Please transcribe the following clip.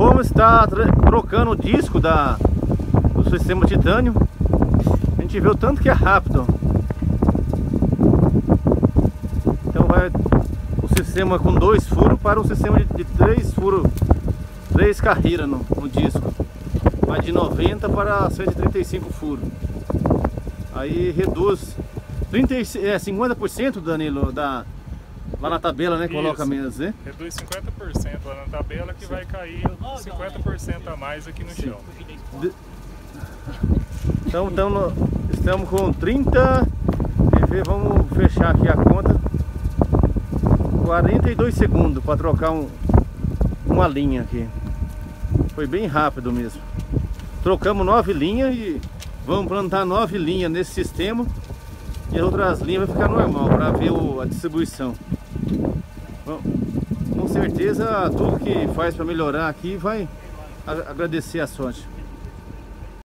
vamos estar trocando o disco da, do sistema titânio. A gente vê o tanto que é rápido. Então vai o sistema com dois furos para um sistema de, de três furos, três carreiras no, no disco. Vai de 90 para 135 furos. Aí reduz 30, é, 50% Danilo da Lá na tabela, né? Isso. Coloca menos, né? Reduz 50% lá na tabela que Sim. vai cair 50% a mais aqui no Sim. chão. De... Então, no... estamos com 30. Ver, vamos fechar aqui a conta. 42 segundos para trocar um, uma linha aqui. Foi bem rápido mesmo. Trocamos nove linhas e vamos plantar nove linhas nesse sistema. E as outras linhas vai ficar normal para ver o, a distribuição. Bom, com certeza tudo que faz para melhorar aqui vai agradecer a sorte.